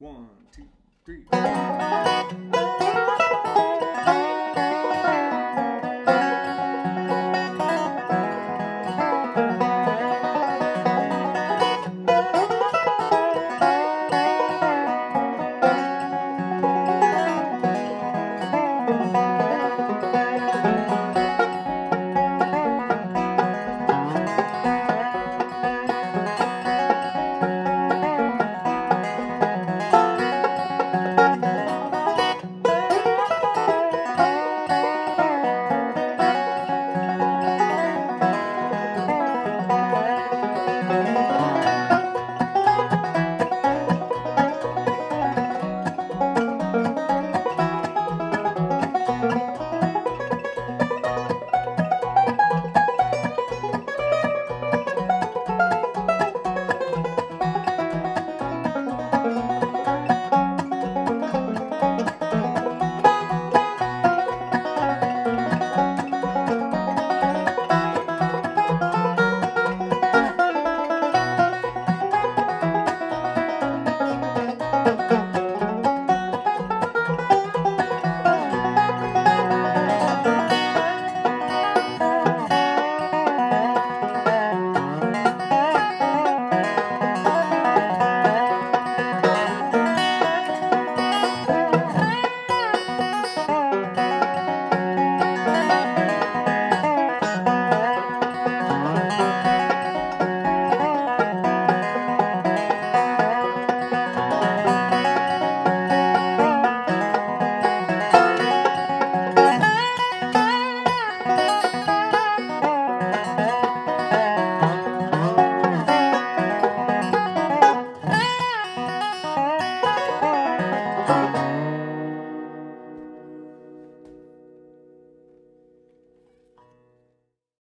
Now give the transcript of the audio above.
One, two, three.